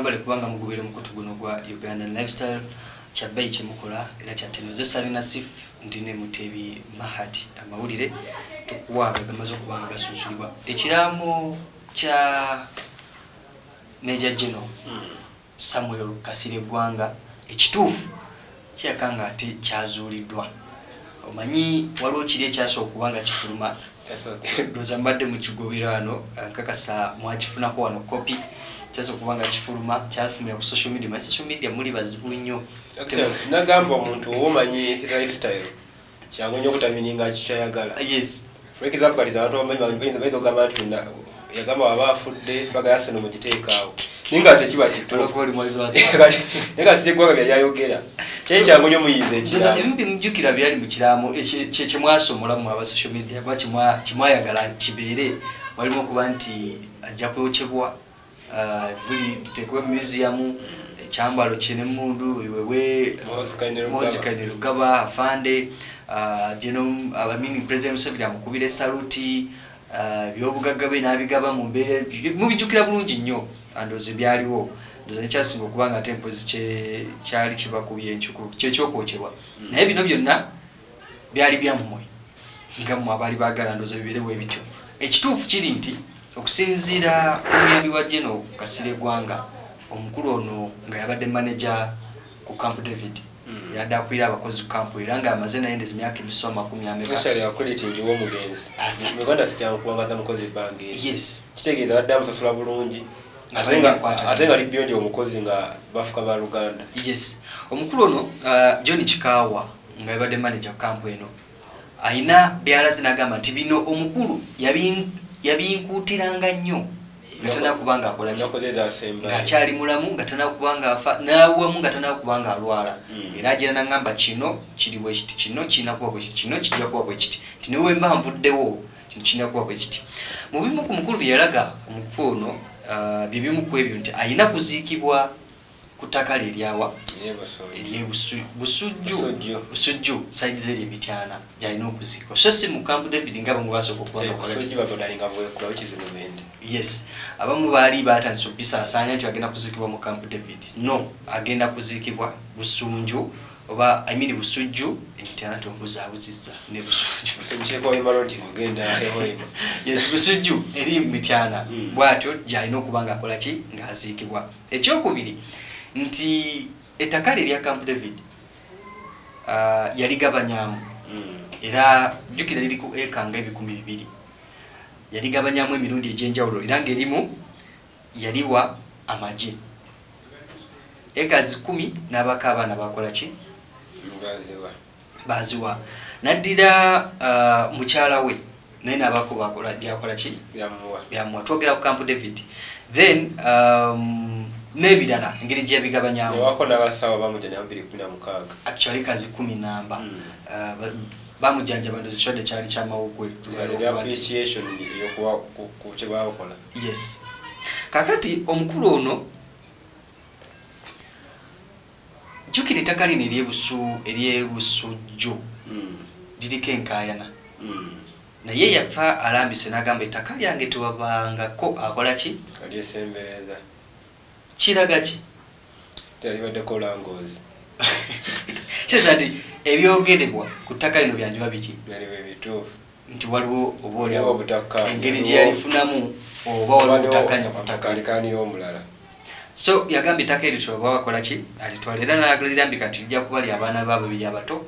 mwebale kubanga mugubira omukutu guno gwa ugandan lifestyle kyabbayi kyemukola era kyatenoze salina sif ndine mutebi mahad amawulire tukuwaaga gamaze okuba nga gasunsulibwa. Ekiraamo kya meja geno samuel kasire eggwanga ekituufu kiyaka nga ate kyazuuliddwa. Omanyi waliwo kiri ekyasooka okuba nga kifuluma? Ndowooza mbadde mukigobera wano nkakasa mwakifunako wano kopi kyasooka okuba nga kifuluma kyafumira ku social media. Manyi social media muli bazibu nnyo. Nagamba omuntu oba omanyi lifestyle kyangu nnyo okutamininga kikyayagala yes. For example kati abantu bamanyi ogamba nti yagamba waba afudde baga yaseno mugiteekaawo naye nga tekiba kituufu olwokuba oli mwezi wa Kati, naye nga sireggwanga byali ayogera. Kye kyangu nnyo muyiza ekiraamo ebimu bimujjukira byali mu ekye- kye kyemwasomola mu aba social media kuba kimwayagala kibeere walimu okuba nti ajja kwokyebwa ah, vuli gitekebwe mu museum ekyambalo kye nemundu wewe Moses Kayine Rugaba. Moses Kayine rugaba afande ah, geno abamini president museveni amukubira esaluti ah, ebyobugagga bwe n'abigaba mu mbeera mubijjukira bulungi nnyo andoozi byaliwo. Ndooza nekyasinga okuba nga tempozi kye- kyali kibakubye enkyuku kyekyokwokyebwa naye bino byonna byali byammwe nga mmwe abaali baagala ndooza bibeere bwe bityo. Ekituufu kiri nti okusinziira omuyambi wa geno kasire eggwanga omukulu ono nga yabadde manager ku camp david. Mm. yadde akwira abakozi ku camp era nga amaze naye ndezi myaka egisoba makumi ameka especially akwiritingi w'omugenzi Asante. mu uganda sityangu kuwangaza mukozi ebbanga yes. Kitegeeza badde amusasula bulungi. Ate nga- libiyonje omukozi nga bafuka ba luganda. Yes. Omukulu ono uh, john kikaawa nga yabadde manager ku camp eno ayina byalaze nagamba nti bino omukulu yabin- yabinkuutiranga nnyo nga tanakuba nga akola ngaakyali mulamu nga tanakuba nga afa nawamu nga tanakuba nga alwala. Mm. era agira nagamba kino kiri bwe kiti kino kirina kuba bwe kiti kino kijja kuba bwe kiti. Ti newe mba nvuddewo kino kirina kuba bwe kiti. Mu bimu ku mukulu bye yalaga omukulu ono uh, bye bimu ku ebyo nti ayina kuziikibwa ku ttaka lye eryawa eryebusujju Busujju. busujju. Saidi ze eryemityana gyalina okuziikwa so si mu camp david nga bamu basooka okuba nga bakola ki? busoji bagodalinga bwekulawo kizibu bende. Yes. Abamu baali batandisa obisaasaanya nti agenda kuziikibwa mu camp david. No agenda kuziikibwa busunju oba I mean busujju emityana tombuzabuzizza ne busujju. Nkyeko emalodi ogenda ehoima yes busujju eri mityana. Mm. bwatyo gyalina okuba nga akola ki? Ng'aziikibwa ekyokubiri nti ettaka lye erya camp david ah, yaligabanyamu. Era jjukira liri ku eka nga ebikumi bibiri. Yaligabanyamu emirundi egyenjawulo era ngaerimu yaliwa amagye. Ekazi kumi n'abaka abaana bakola ki? Baziwa naddira uh, mukyala we naye nabako byakola ki? Byamuwa. Byamuwa. Twogera ku camp david. Then um, n'ebirala engeri gyeyabigabanyamu ewako n'abasawo bamujja nababiri kumi na mukaaga. Actually kazi kumi namba. Mm. uh, ba- bamujanjaba ndozi ekirwadde kyali kyamawugwe eri appreciation eyokuba ku kye bakola yes. Kakati omukulu ono jjukira ettaka lino eryebusu eryebusujju liriko enkaayana. Naye yafa alambise n'agamba ettaka lyange tewabangako akola ki? Alyesembereza kiraga ki talibaddeko langozi kitegeeza nti ebyogerebwa ku ttaka lino byandiba biki? Ebituufu nti waliwo oba Waliwo oliawo obutakkaanya. engeri gye yalifunamu oba waliwo obutakkanya ku ttaka. kalikanira omulala. So yagamba ettaka eryo tebaba bakola ki? Alitwala era nalirambika nti lijja kuba lyabaana baabo biri abato.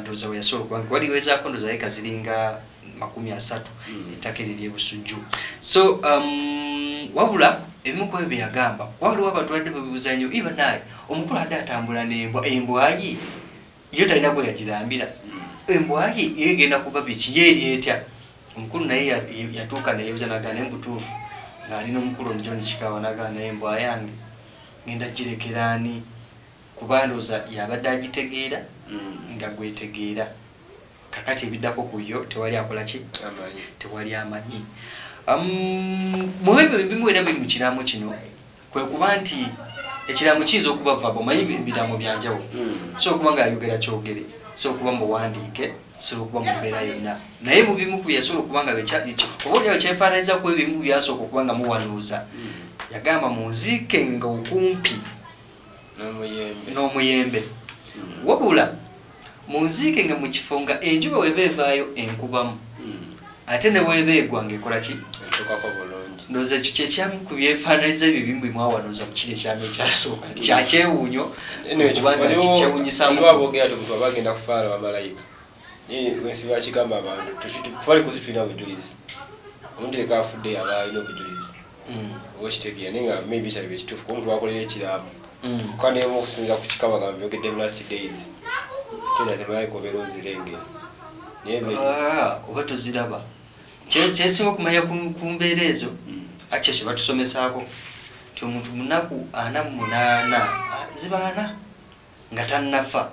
Ndowooza we yasobola okubanga waliwezaako ndowooza yeka ziringa makumi asatu. Ettaka eryo eryebusujju so um, wabula ebimu ku ebyo bye yagamba waliwo abantu badde babibuuza nnyo i banaye omukulu adde atambula n'embwa embwayi yo talina gwe yagirambira. Embwayi yo egenda kuba biki? Yo eri etya? Omukulu naye ya- yatuuka nayebuza nagaa naye mubutuufu ng'alina omukulu ono john kikawa nagaa naye embwa yange. Ngenda girekera ani? Kuba ndowooza yabadde agitegeera nga gwetegeera kakati ebiddako ku yo tewali akola ki? Tewali amanyi. Um, mu ebyo ebimu era biri mu kiraamo kino kwe kuba nti ekiraamo kiyinza okuba vaba omanyi ebiraamo byanjawulo so okuba nga ayogera kyogere so okuba muwandiike so okuba mu mbeera yonna. Naye mu bimu ku byasobola okuba nga ekya- ekyo- oba oliawo kyefaananiza ku ebimu byasooka okuba nga muwanuuza yagamba munziike nga okumpi n'omuyembe. n'omuyembe. Wabula munziike nga mu kifo nga enjuba weba evaayo enkubamu. Mm. ate ne weeba egwa ngaekola ki? Ndowooza ekyo kyekyamu ku byefaananiza ebyo bimu bimwawanooza mu kiri ekyamu ekyasooka. Nti kyakyewuunyo kubanga kyewuunyisaamu waliwo ti muntu aba agenda kufaala bamalayika wensiba kigamba abantu tufali kusi tulina bujulizi omuntu eka afudde aba alina obujulizi. Mm, oba okitegeera naye nga maybe kyaliba ekituufu kuba omuntu wakolera ekiraamu. Kuba nemu okusinza ku kikabagamba byogedde mu last days tera temalayika obeera ozirengera Ah, oba toziraba. Kye- kyesinga okumanya ku mbeera ezo Mm. akyo kye batusomesaako nti omuntu munaku ana mu munaana ziba ana nga tannafa.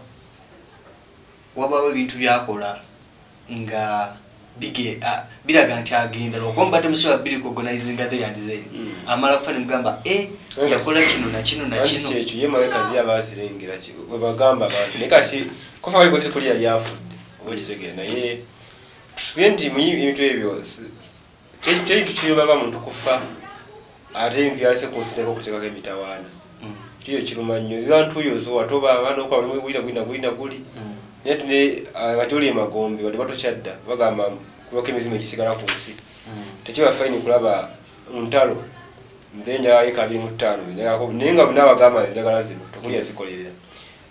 Wabawo ebintu byakola nga bige biraga nti agenda. Lwokuba mubadde musiba biri kuogonizinga the and then Mm. amala kufa nemugamba e yakola kino nakino nakino Anti kyekyo ye malayika ziya bazirengera ki- bwe bagamba abantu naye kati kofa wali kozi kuliya lyafudde oba okitegeera naye. Tusubye nti mu ebintu ebyo si- te- teri tukiyumaba muntu kufa ate ebintu byalese kunsiteka okuteekako emitawaana Mm, kiyo kiruma nnyo ziba ntuyozo ate oba abaana okuba mulimu gwina gwina gwina guli. Mm, naye tune ati oli emagombe wadde batokyadda bagamba kubako emizimu egisigala ku nsi mm. tekiba fayini kulaba ntalo nze njagala eka abiri mu ttaano njagalako- naye nga naabagamba njagala zino tokulya zikolerera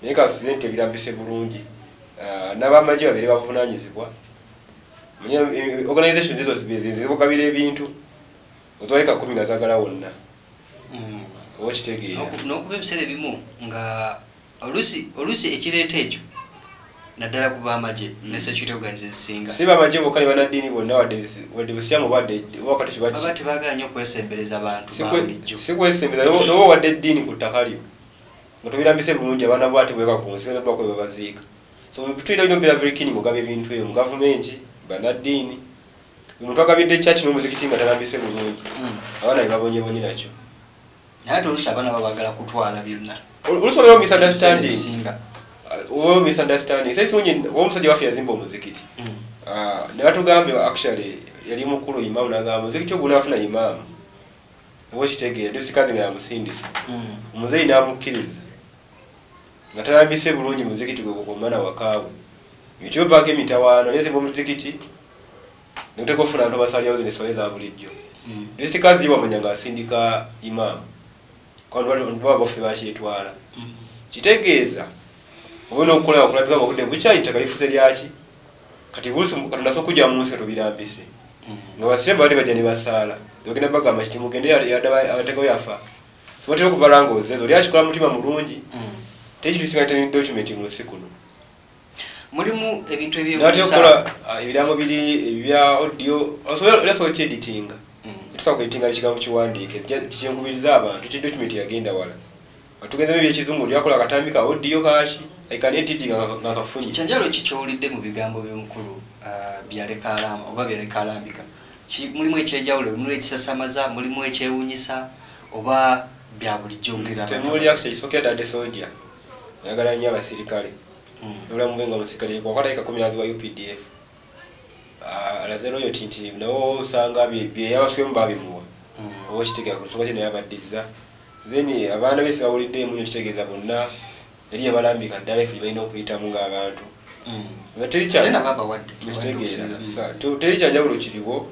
naye kasubire nti ebirambise bulungi Ah, n'abamagye babeere bavunanyizibwa organisation ezo zibugabira ebintu ozwaleka kumi nga zagala wonna. Mm. oba okitegeera N'oku- n'okuba ebiseera ebimu nga oluusi oluusi ekireeta ekyo naddala ku bamagye ne security organize zisinga si bamagye bokka ne banaddiini bonna wadde busyamu wadde nnyo okwesembereza abantu babulijjo sikwesembeza noba wadde eddiini ku ttaka lyo nga tobirambise bulungi abaana bwate bweka ku nsi bako bebaziika so tulina nnyo mbeera very keen ng'ogaba ebintu ebyo mu gavumenti banaddiini omuntu agabidde ekyaki n'omuzikiti nga talambise bulungi. Mm. abaana bebabonyebonye nakyo. Naye ate oluusi abaana baba bagala kutwala byonna. Olusobolewo misunderstanding. Ebisinga. oba misunderstanding. Saisungi omusajja waffe yazimba omuzikiti. Mm. Ah, ne batugambe actually yali mukulu imaamu nagamba muzikiti ogwo naafuna imaamu. Oba okitegeera tusikazi nga yamusindisa Mm. omuzeeyi n'amukkiriza nga talambise bulungi muzikiti gwe kukomana wakaawe ekyovaako emitawaano nezimba omuzikiti nekuteka ofuna nto basalyawo zino eswale za bulijjo Mm. disitikazi wamanya ngaasindika imaamu baba baffe bakyetwala Mm. kitegeeza obona okukola wakulabika nga obudde bukyayi ttaka lifuuse lyaki kati katonda so okujja mu nsi katubirambise Mm. nga basemba bali bajja ne basaala ogenda bagamba kiti mugende abateekawo yafa sobatera okuvala ngaozezo lyakikola mutima mulungi Mm. tekitusinga tene document mu nsi kuno mulimu ebintu nabatera okukola ah, ebiraamo biri ebya audio osobola kyeditinga Mm. tusobola kweditinga ekigambo kiwandiike kikyenkubiriza abantu ti document yagenda wala. Atugezemu ebyekizungu lyakola akatambi ka audio kaki aikaneditinga ngakafunye kyanjalo ki kyowulidde mu bigambo byomukulu ah, byaleka alama oba byaleka alambika mulimu ekyenjawulo mulimu ekisasamaza mulimu ekyewuunyisa oba bya bulijjo ngera temuli actually kisookera ddadde ayagala nnyo abasirikale. Nobulamu bwe nga omusirikale kwakataika kumi nazi wa updf Ah, alaze loyoti nti nawo osanga bye- bye yabaswemu babimuwa oba okitegeera kusoka kye naye abaddiza then abaana besi bawuliddeemu nyo kitegeeza bonna yali yabalambika ddala efe balina okuyitamu ng'abantu. Nga teri kyanjawulo kiriwo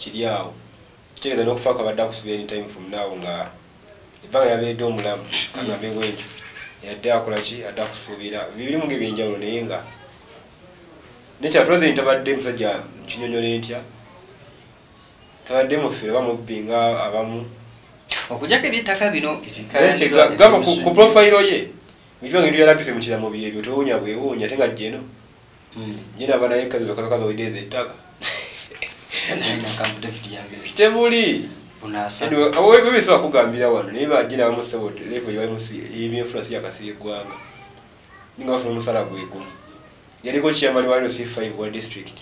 kiri awo. Kitegeeza n'okufa kabadde akusuba anytime from now nga ebbanga yabeedde omulamu kagambe bwentyo yadde akola ki? Adde akusuubira. Birimu ngebyenjawulo naye nga nekyatuloze nti tabadde musajja kinyonyole ntya? Tabadde mufere bamubbi nga abamu. Okujako ebyettaka bino gamba ku- profile ye. Bitwa nga yalambise mu kiramu byebyo tewunya bwewunya ate nga jeno jeno aba naye kazi zokazakazi oideza ettaka. Temuli bebisaba kugambira wano naye bajina bamusebyebyebyenfuna si yakasiri eggwanga. Ninga bafuna omusala gwegumu yaliko chairman wa LC5 wa district.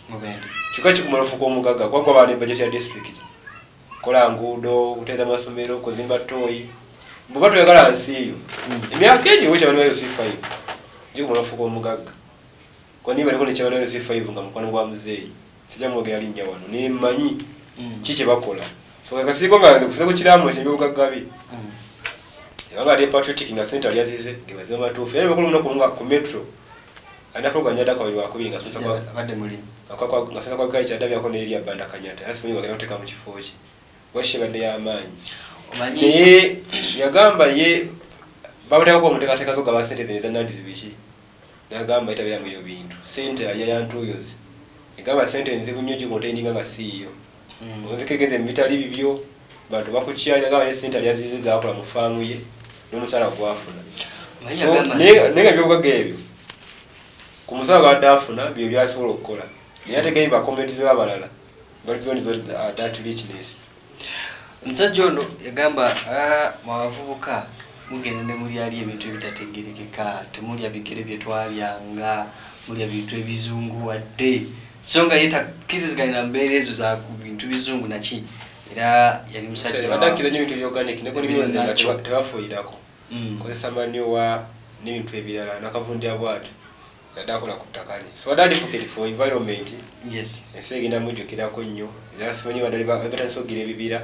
Kyokka kikumala ofuka omugaga kwagwa baana ebajeti ya district. Kola nguudo kuteeza amasomero kuzimba toyi bweba toyagala nsi eyo. Emyaka egyo we chairman wa LC5 gikumala ofuka omugaga kwani baliko ne chairman wa LC5 nga mukwano gwa muzeeyi? Sijja mwogera linnya wano nemmanyi ki kye bakola so akasiiko nga kuseko kiramu ekyebyobugaga bye Mm. yabanga ali patriotic nga sente ali azize ngebaziba matuufu. Era bakulu lunaku nga ku metro. Alina program yadda kabiri wakubiri nga sosa kwa kali kyadabyako n'eri abanda kanyata. Era simanyi bagenda kuteeka mu kifo kye washe badde y'amaanyi naye yagamba ye bamuteekako omuteekateeka zo gaba sente zino ezanadizi biki nagamba yetabiramu eyo bintu. Sente alya yantuyozi egamba sente nzibu nnyo gikontaininga nga siiyo Onzikegenze mubitali bibyo bantu bakukyalira gaba ye sente alyazize zakola mu faamu ye n'omusala gwafuna naye nga ebyobugaga ebyo ku musala gwadde afuna bye byasobola okukola naye ate gaiba communities b'abalala bali beyond that- that richness omusajja ono yagamba "Ah, mwe abavubuka mugenda ne mulyali ebintu ebitategerekeka temulya bigere bye twalyanga mulya bintu ebizungu wadde so nga ye takkiriziganya na mbeera ezo za ku bintu bizungu naki era yali musajja wa- badakkiza nnyo ebintu byoganic Ebiri nakyo. tebafuuyirako. Mm. kozesa manyowa n'ebintu ebirala nakavundya bwati yadde akola ku ttaka lye. So wadde advocate for environment ensi egenda mujjukirako nnyo. Era simanyi badali batandisa okugira ebibira.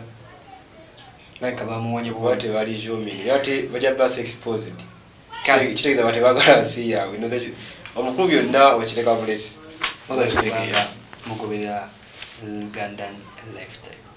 Tebali zooming era bajja bas exposed. Kitegeeza batebagala nsi yaabwe. Omukulu byonna okireka bulesi mugoberera ugandan lifestyle